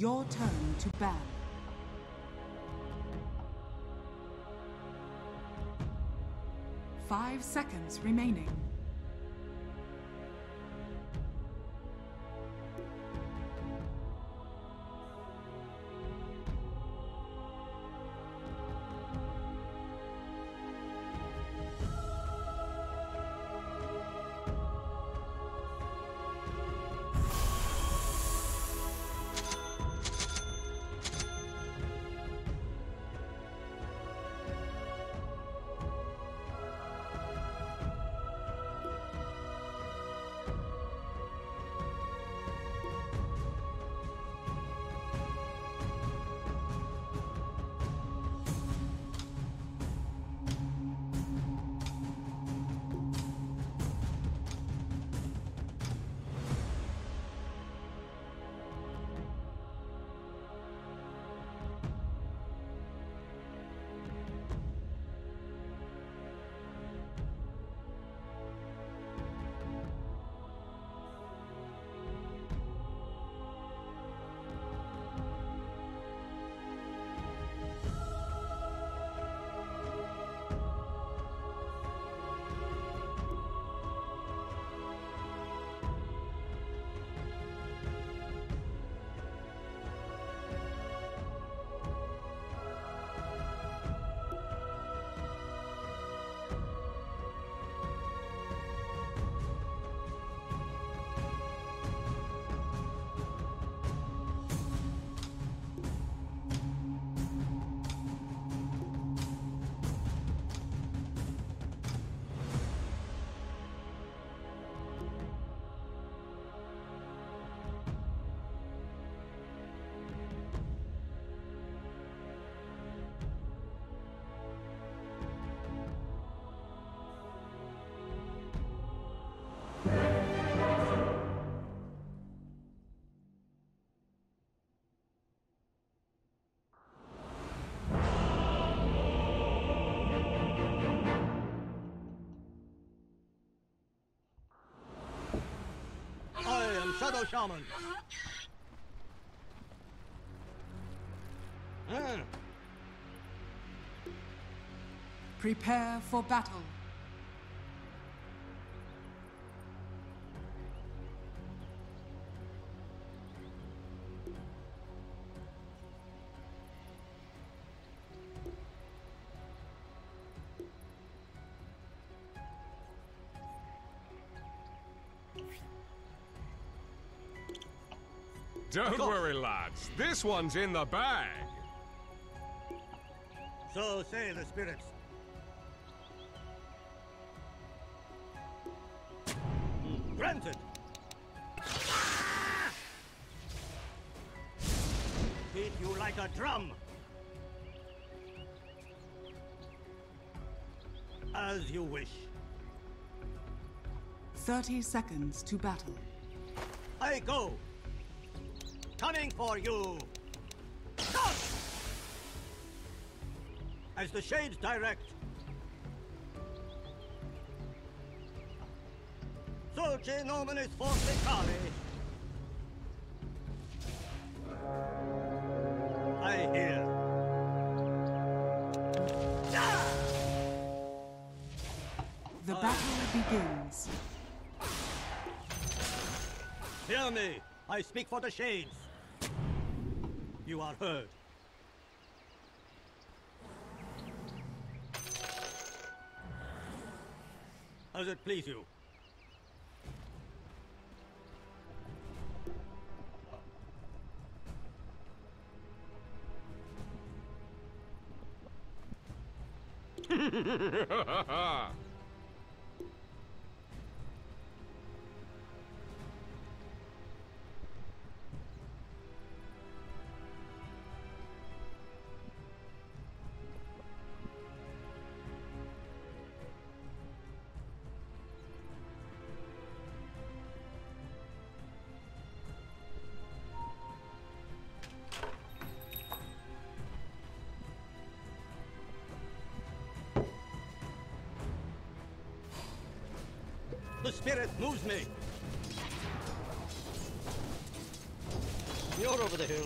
Your turn to ban. Five seconds remaining. Shadow Shaman. Prepare for battle. Don't worry, lads. This one's in the bag. So say the spirits. Granted. Beat you like a drum. As you wish. 30 seconds to battle. I go. Coming for you. Stop! As the shades direct. Soce nominis forte cari. I hear. The battle begins. Hear me! I speak for the shades. You are heard. As it please you. The You're over the hill.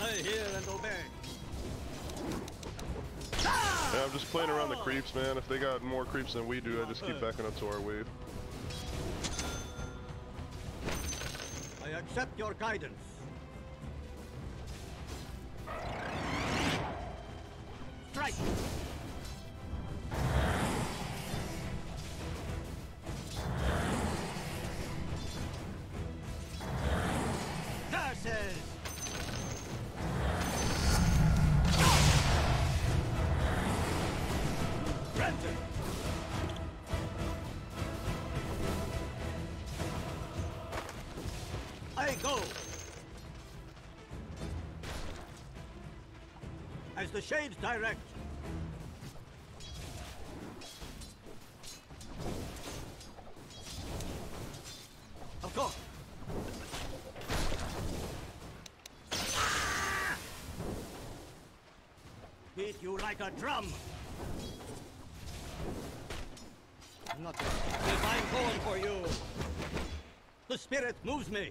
I hear and obey. Yeah, I'm just playing around the oh. creeps, man. If they got more creeps than we do, I just keep oh. backing up to our wave. I accept your guidance. Shades direct. Of course. Beat you like a drum. If I'm going for you. The spirit moves me.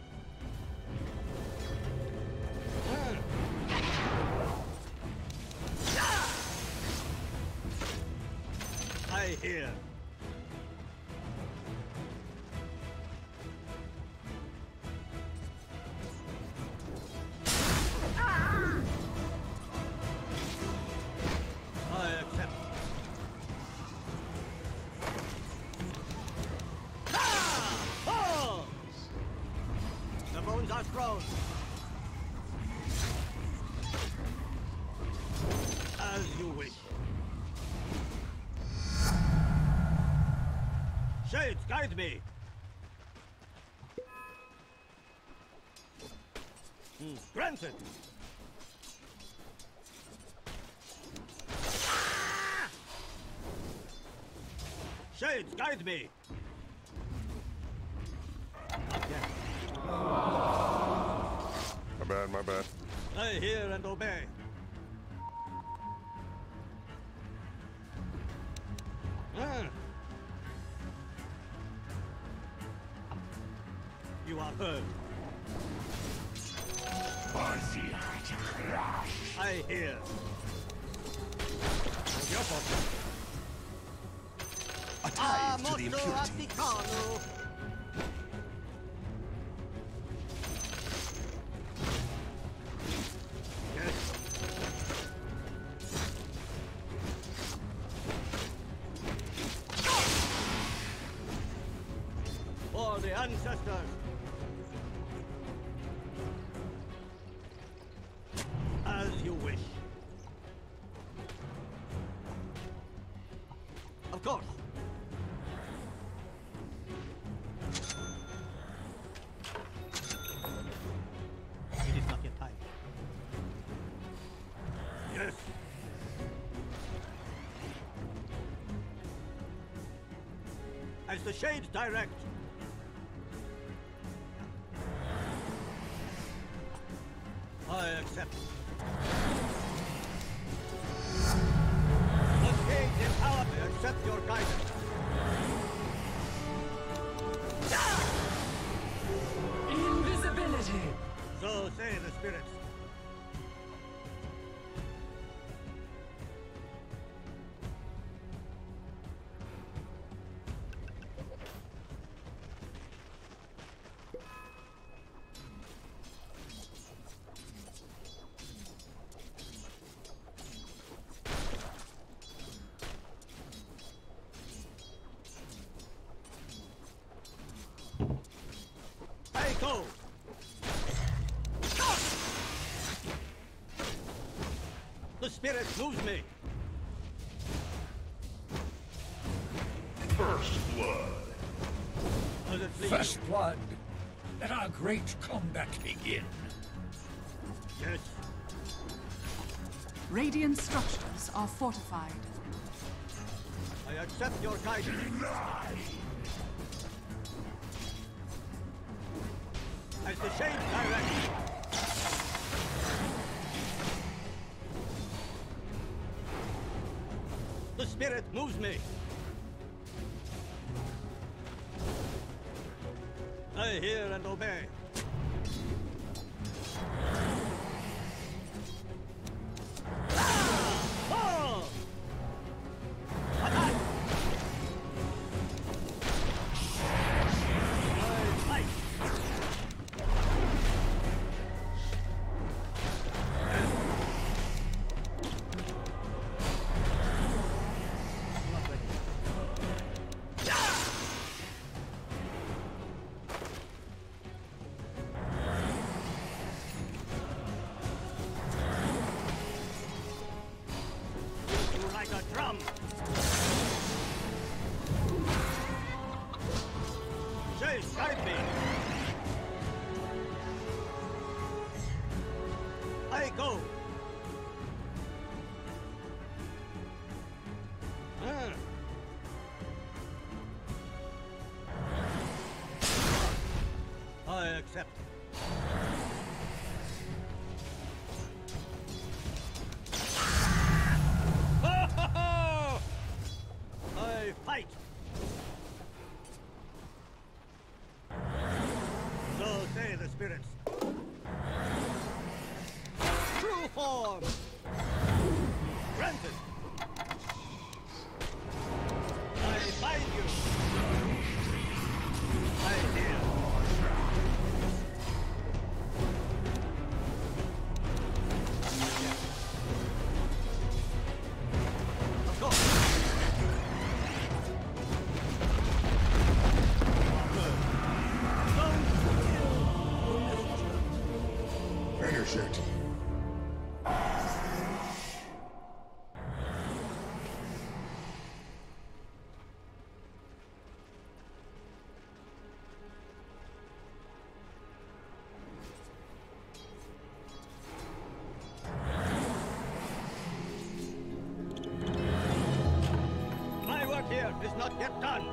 Guide me! Hmm, Granted! Ah! Shades, guide me! Yet. My bad, my bad. I hear and obey. Ah, Engage the shade direct! I accept. Engage in power to accept your guidance. Invisibility! So say the spirits. Go! The spirit moves me! First blood. Does it please First blood. Let our great combat begin. Yes. Radiant structures are fortified. I accept your guidance. As the shades direct. The spirit moves me. I not yet done.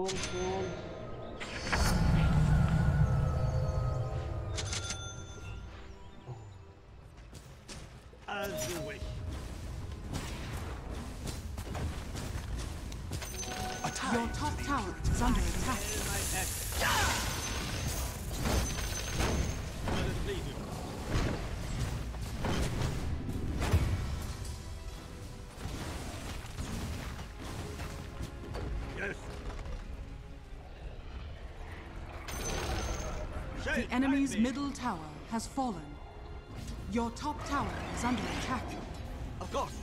As The enemy's middle tower has fallen. Your top tower is under attack. Of course.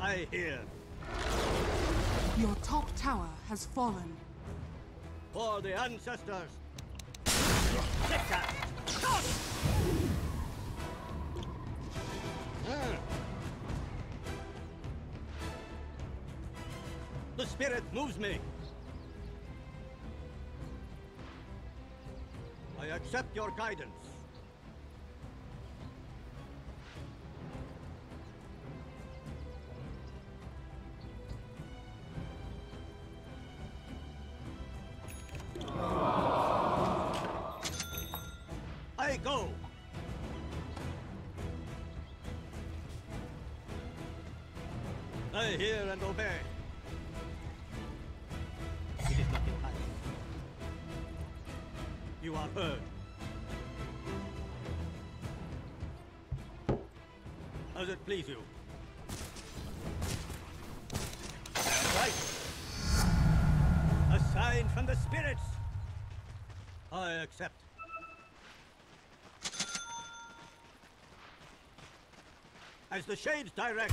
I hear. Your top tower has fallen. For the ancestors. The spirit moves me. Accept your guidance. I go. I hear and obey. You are heard. Please you? Right. A sign from the spirits. I accept. As the shades direct.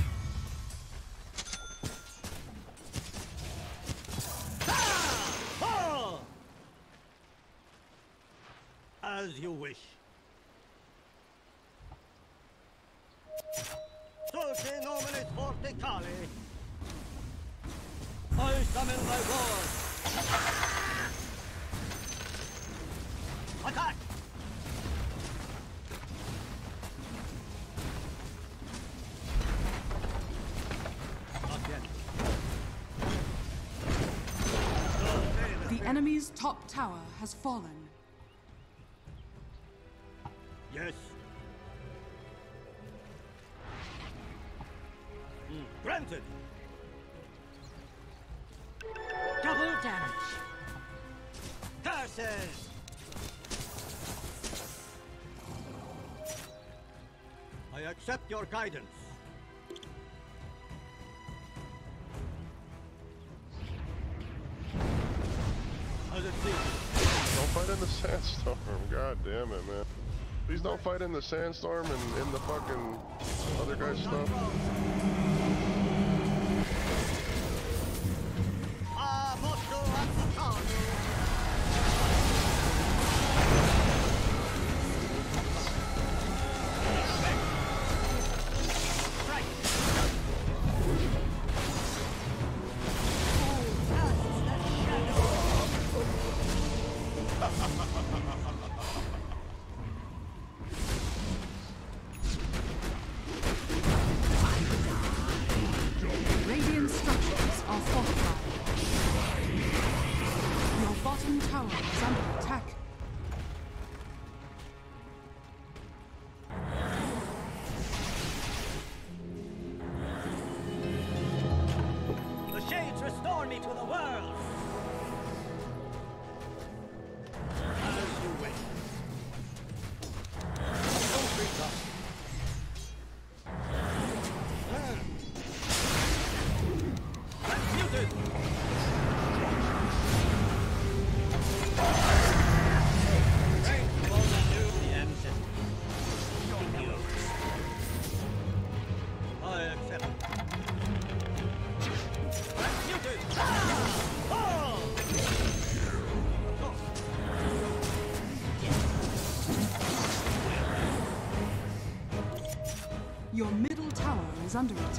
Top tower has fallen. Yes. Hmm, Granted. Double damage. Curses! I accept your guidance. Fight in the sandstorm. God damn it, man. Please don't fight in the sandstorm and in the fucking other guy's stuff.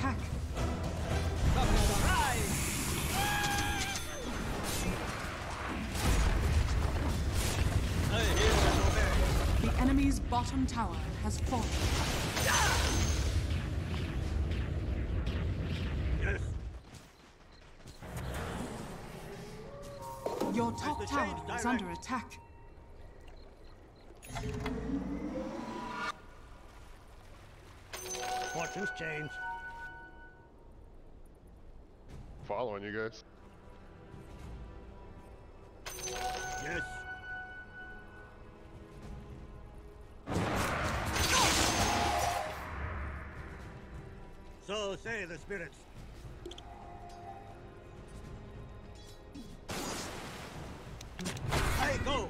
Attack. Rise! I hear and obey. The enemy's bottom tower has fallen. Yes. Your top tower is under attack. Fortunes change. Following you guys. Yes. So say the spirits. I go.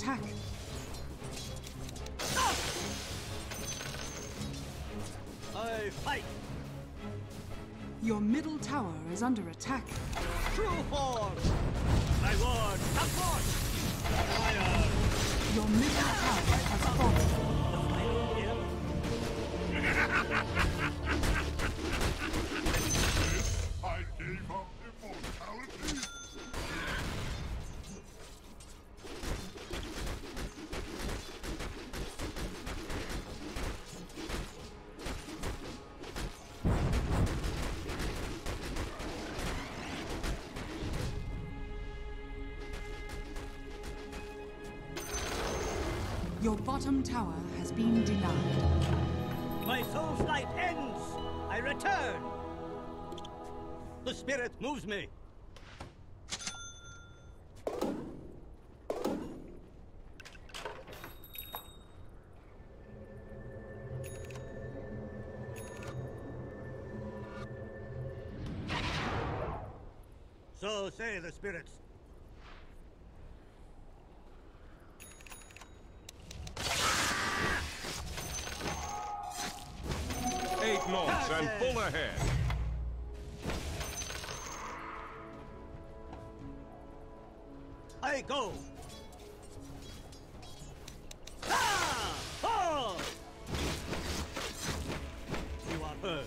Attack. I fight. Your middle tower is under attack. True force. Bottom tower has been denied. My soul's light ends. I return. The spirit moves me. So say the spirits. And full ahead. I go. Ah! Oh! You are heard.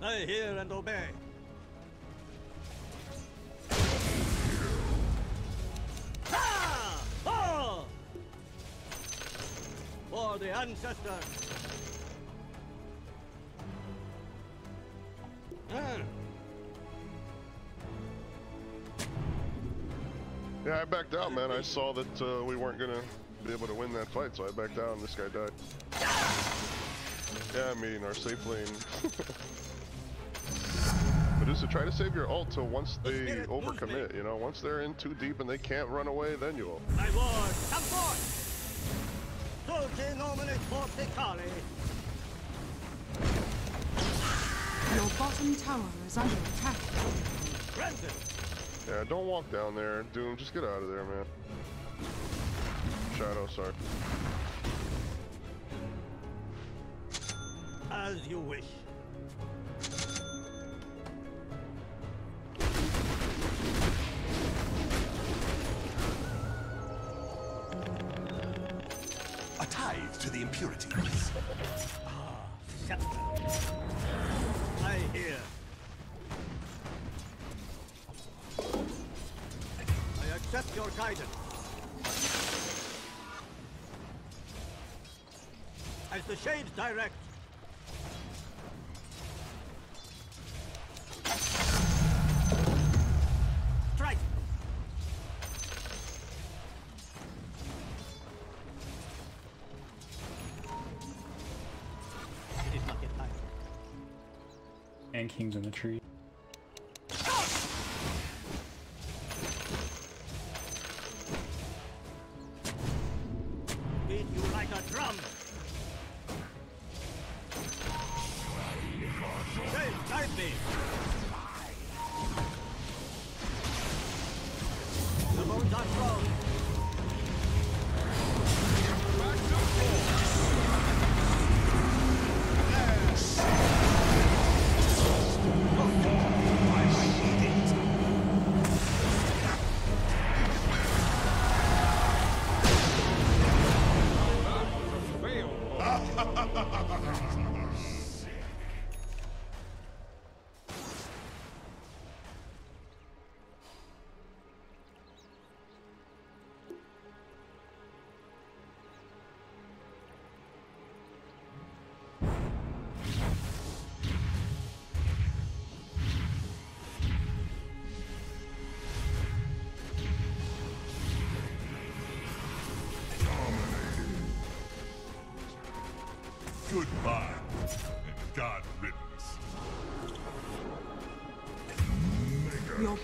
I hear and obey. Ah. Yeah, I backed out, man. I saw that uh, we weren't gonna be able to win that fight, so I backed out, and this guy died. Yeah, I mean, our safe lane. but is to try to save your ult till once they spirit moves me. overcommit, you know? Once they're in too deep and they can't run away, then you ult. My word, come forth! Dulce nomine forte cali. Your bottom tower is under attack. Granted. Yeah, don't walk down there. Doom, just get out of there, man. Shadow, sorry. As you wish. Ah, Scepter. I hear. I accept your guidance. As the shades direct.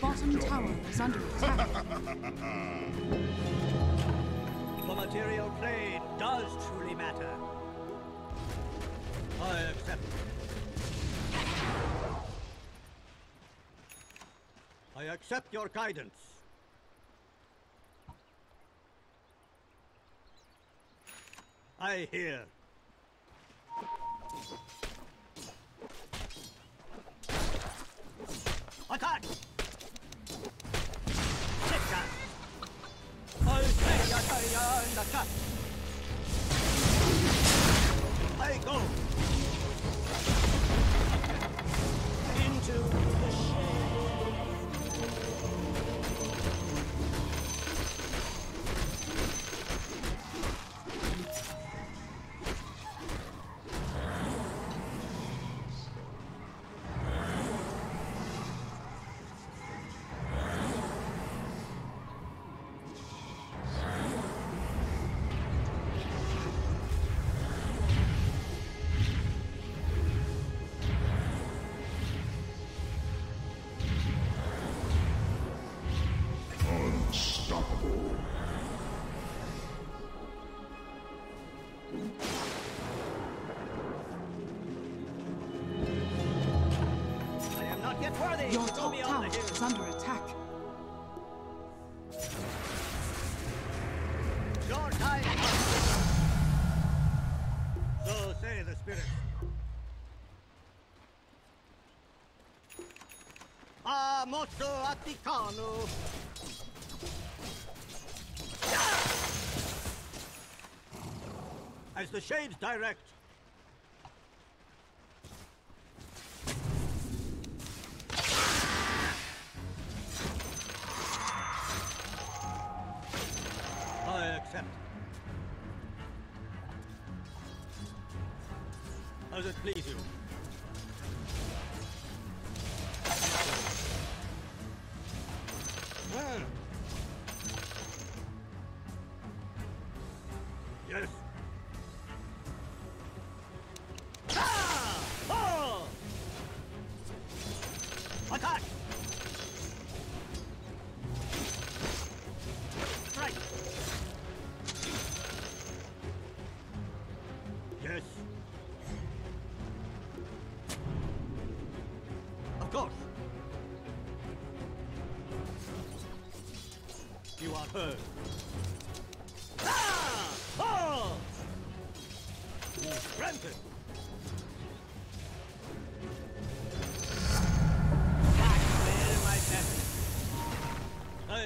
Bottom tower is under attack. The material plane does truly matter. I accept. I accept your guidance. I hear. In the cut. I go. Into Your top tower is under attack. Your time. So say the spirits. Ah, molto atticano. As the shades direct.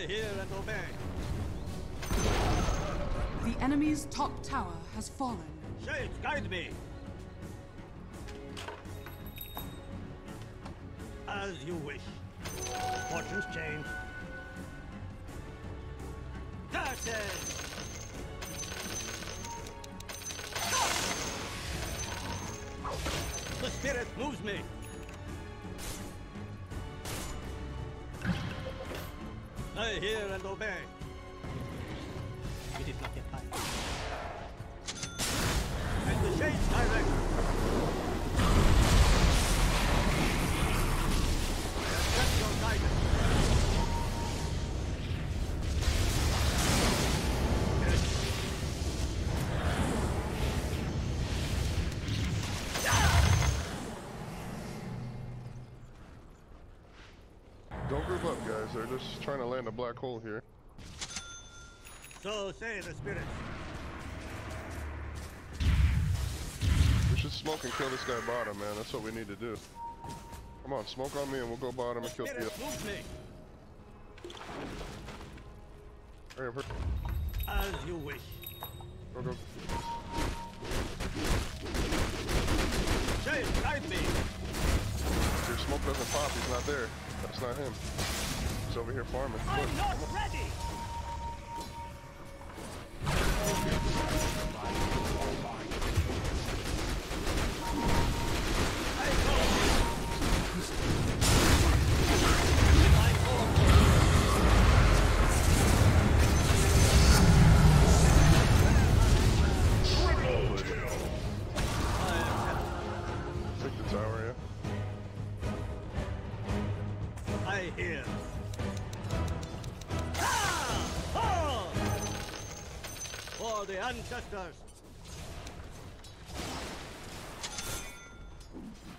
Hear and obey. The enemy's top tower has fallen. Shades, guide me. As you wish. Fortunes change. Curses! The spirit moves me. I hear and obey. It is not yet time. As the shades direct. Trying to land a black hole here. So say the spirits. We should smoke and kill this guy bottom, man. That's what we need to do. Come on, smoke on me and we'll go bottom and kill Theo. Hurry up, hurry. As you wish. Go, go. Shades, guide me. Your smoke doesn't pop, he's not there. That's not him. He's over here farming. I'm not ready.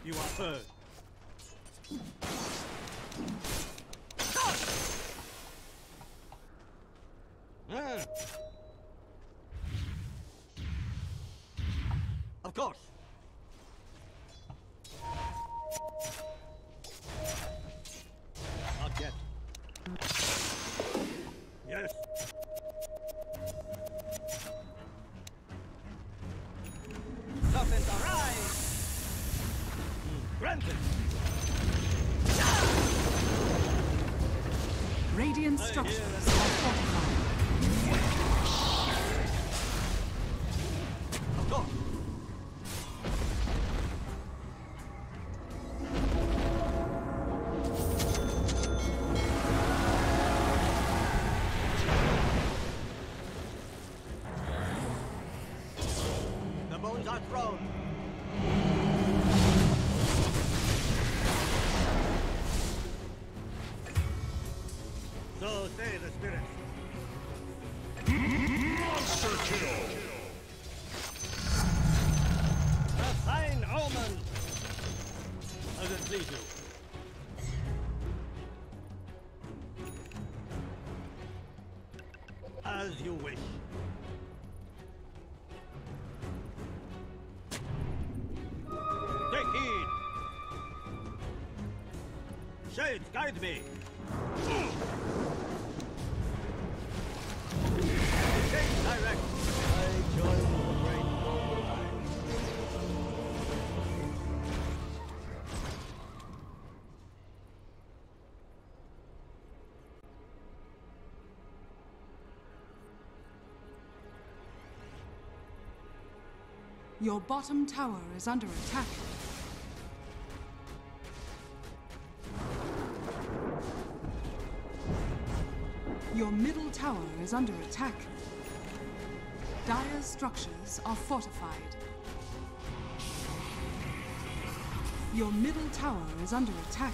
You are heard. As you wish. Take heed! Shades, guide me! Your bottom tower is under attack. Your middle tower is under attack. Dire's structures are fortified. Your middle tower is under attack.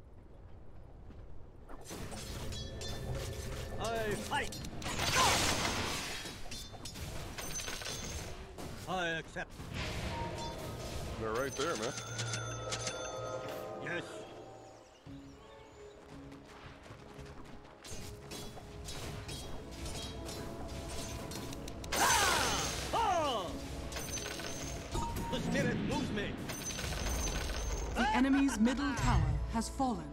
Enemy's middle tower has fallen.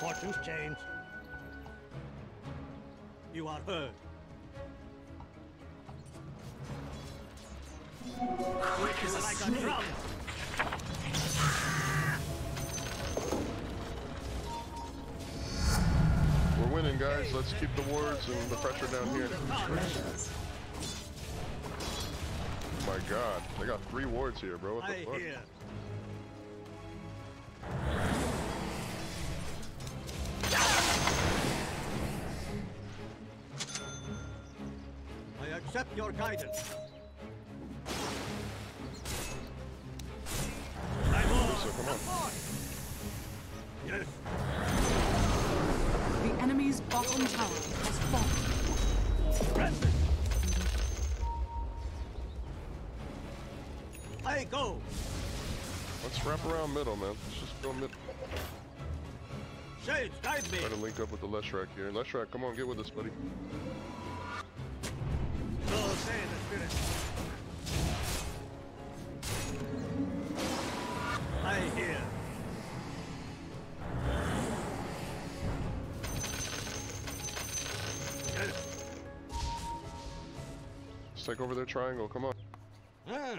Fortunes change. You are heard. Quick as a Like snake. drum. We're winning, guys. Let's keep the wards and the pressure down here. My God, they got three wards here, bro. What I the fuck? hear. I accept your guidance. Middle, man. Let's just go mid. Shades, guide me. Try to link up with the Leshrac here. Leshrac, come on, get with us, buddy. So say the spirit. I hear. Let's take over their triangle. Come on. Ah,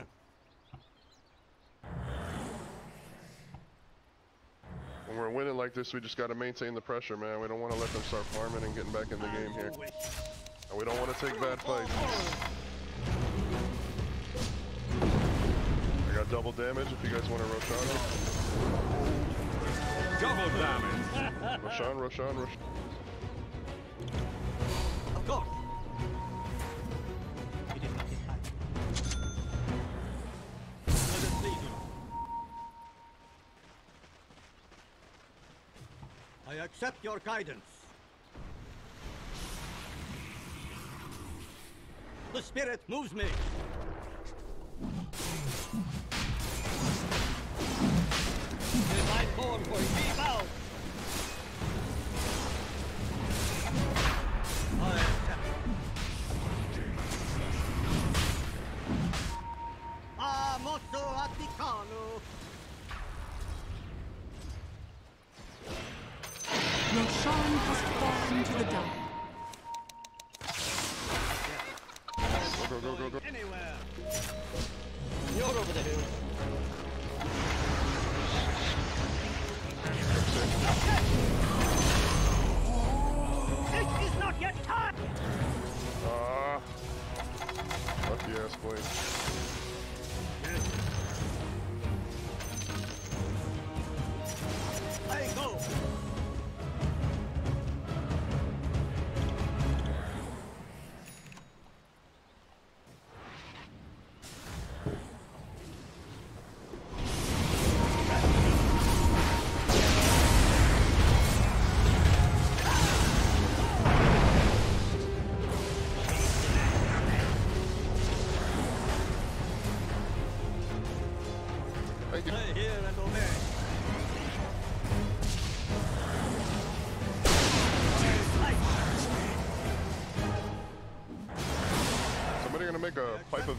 When we're winning like this, we just got to maintain the pressure, man. We don't want to let them start farming and getting back in the game here. And we don't want to take bad fights. I got double damage if you guys want to Roshan. Double damage. Roshan, Roshan, Roshan. Accept your guidance. The spirit moves me. Born for.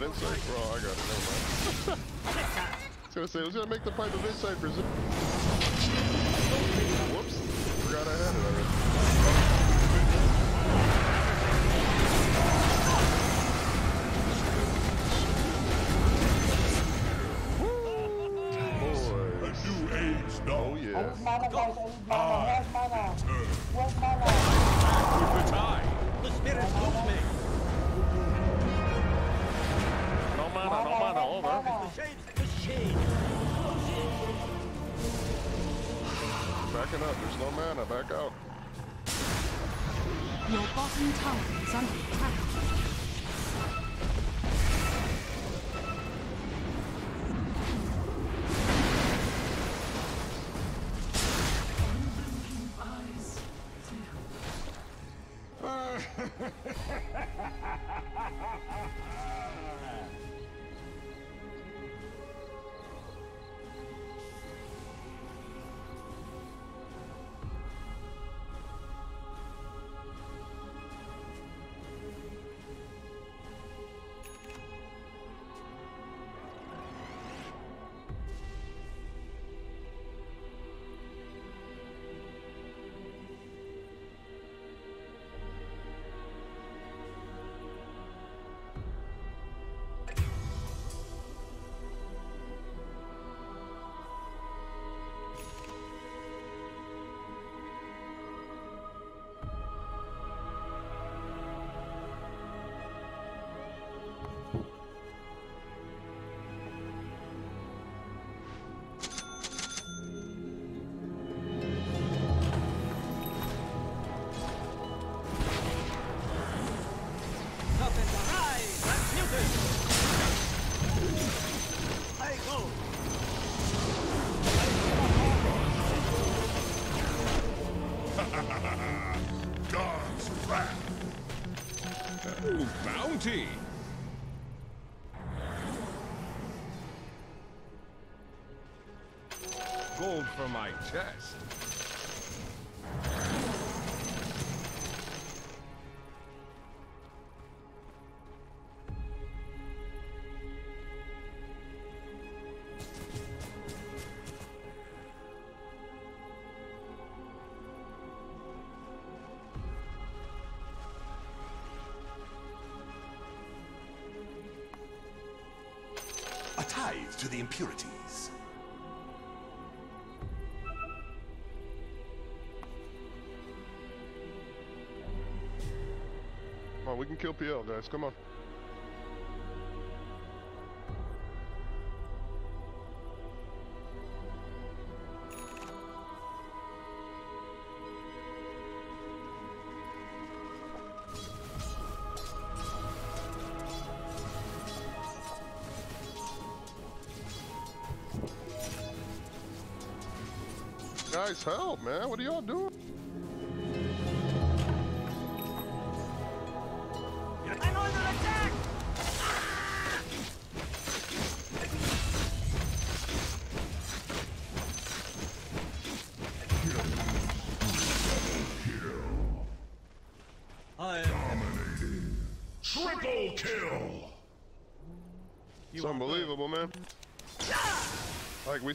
Of insight? Well, I got it. Never mind. I was gonna say, I was gonna make the pipe of insight for Whoops. Forgot I had it already. Boy. New age Oh knows. Backing up. There's no mana. Back out. Your bottom tower is under attack. For my chest. A tithe to the impurities. We can kill PL, guys. Come on. Guys, help, man. What are y'all doing?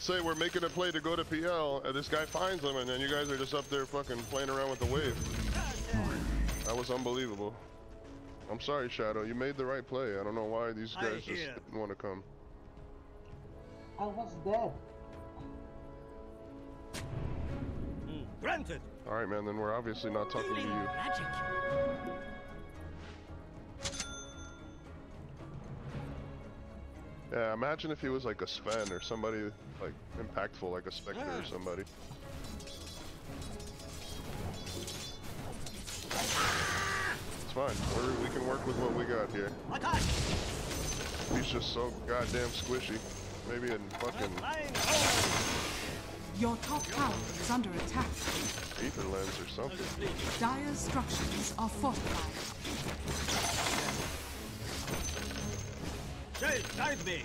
Say, we're making a play to go to PL, and this guy finds them, and then you guys are just up there fucking playing around with the wave. That was unbelievable. I'm sorry, Shadow. You made the right play. I don't know why these I guys just hear. didn't want to come. I was dead. Mm, Granted. All right, man. Then we're obviously not talking to you. Magic. Yeah, imagine if he was like a Sven or somebody like impactful, like a Spectre or somebody. It's fine. We're, we can work with what we got here. He's just so goddamn squishy. Maybe in fucking Your top tower is under attack. Aether Lens or something. Dire's structures are fortified. Shade, guide me!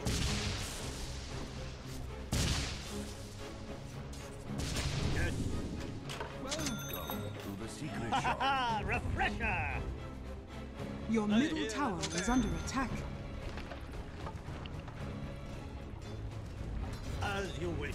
Yes. Welcome to the secret shop. ha! Refresher! Your oh, middle hear tower the is under attack. As you wish.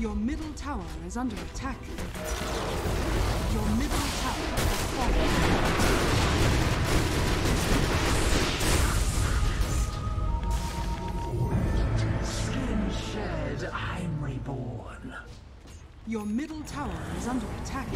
Your middle tower is under attack. Your middle tower has fallen. Skin shed, I'm reborn. Your middle tower is under attack.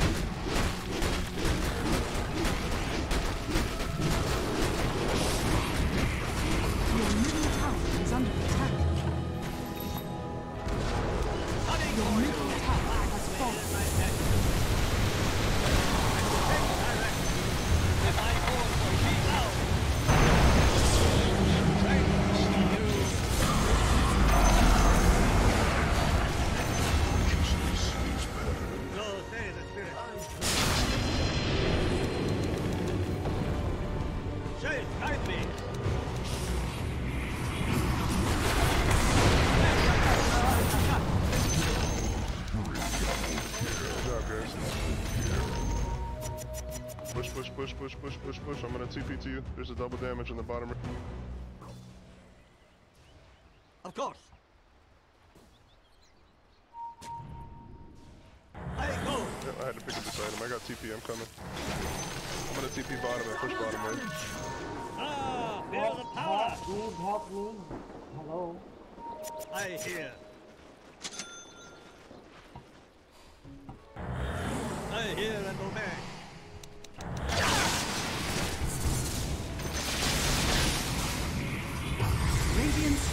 Push, push, push, push, push, push. I'm gonna TP to you. There's a double damage in the bottom. Of course. I I had to pick up this item. I got TP. I'm coming. I'm gonna TP bottom and push bottom right. Ah, feel the power. Help me, help me. Hello. I hear. I hear and obey.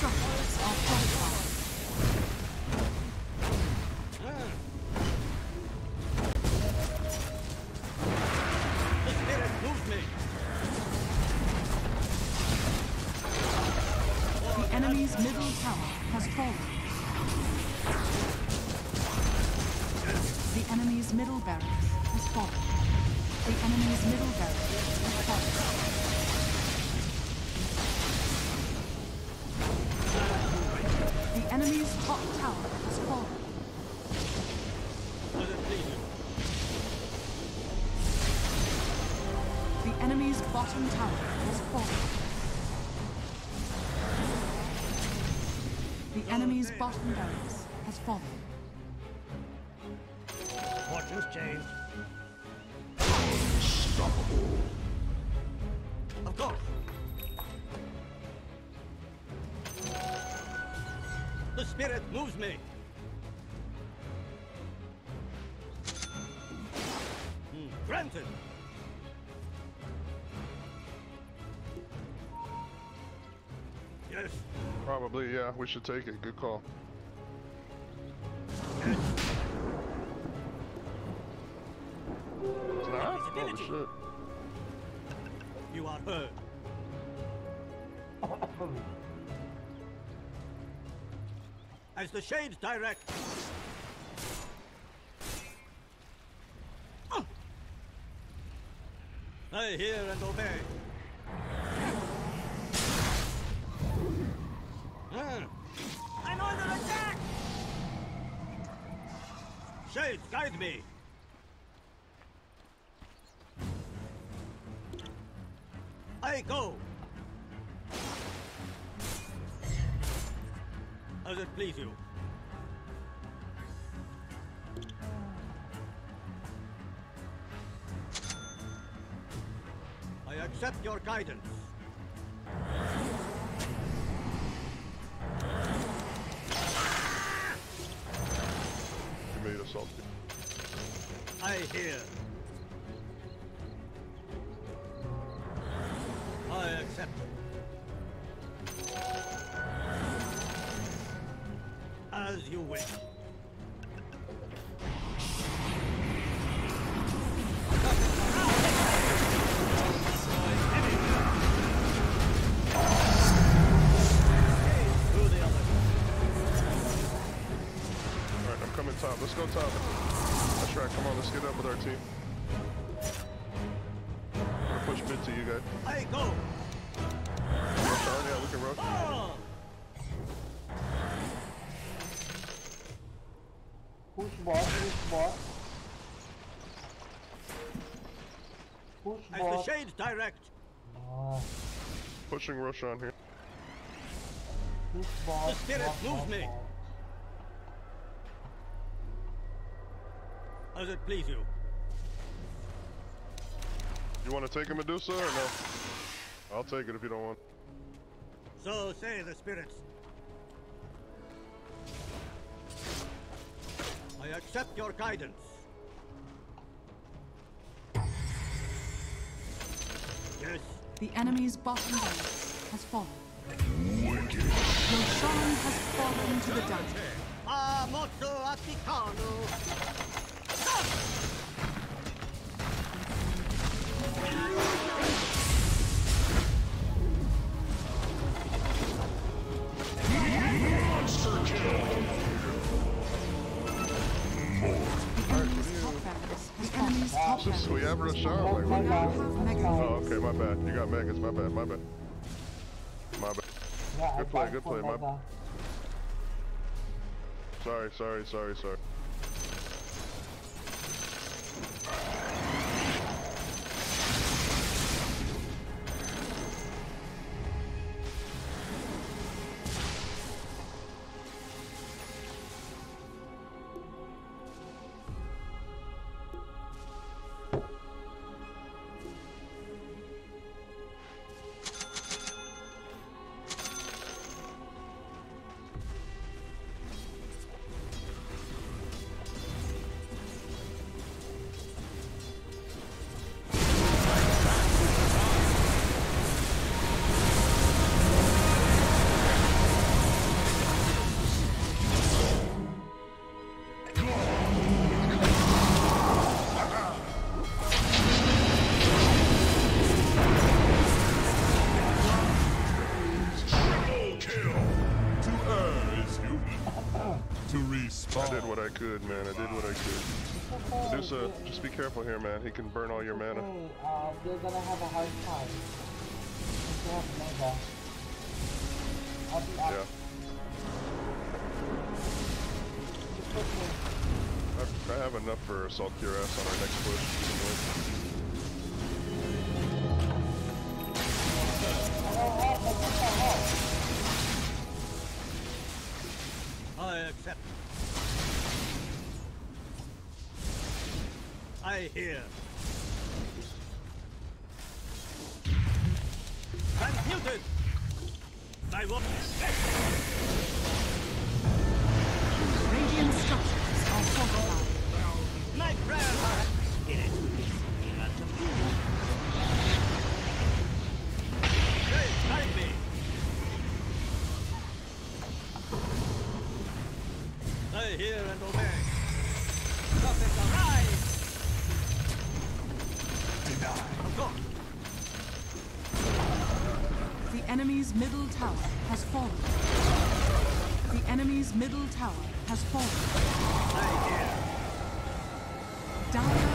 The enemy's middle tower has fallen. The enemy's middle barracks has fallen. The enemy's enemy's top tower has fallen. The enemy's bottom tower has fallen. The enemy's bottom barracks has fallen. Yes. Probably, yeah. We should take it. Good call. It's not? Visibility. shit. You are heard. As the shades direct. Ah! I hear and obey. Your guidance. Let's go top. That's right. Come on, let's get up with our team. I'm gonna push mid to you guys. Hey, go. Roshan, yeah, we can rush. Oh! Push bot, push bot. Push As the bot. shades direct. Ah, Pushing Roshan here. push bot. The spirit bot, moves bot, me. bot. As it please you. You want to take a Medusa or no? I'll take it if you don't want. So say the spirits. I accept your guidance. Yes, The enemy's bottom barracks has fallen. Wicked. Roshan has fallen to the dungeon. ah, mozzo africano. Just, we have has Roshan. fallen. Like, We now have mega oh, okay, my bad. You got Megas. My bad. My bad. My bad. Good play, good play, my- Mega. Sorry, sorry, sorry, sorry. Man. I did what I could. Medusa, just be careful here, man. He can burn all your mana. Uh, they're gonna have a hard time. They have mega. I'll Yeah. up. Just put me. I, have enough for Assault Cuirass on our next push. Hear. Transmuted! I will Radiant structures are fortified. My prayer in it. Not to be. Hey, guide me! I hear and obey. Prophets arise! The enemy's middle tower has fallen. The enemy's middle tower has fallen. Dire.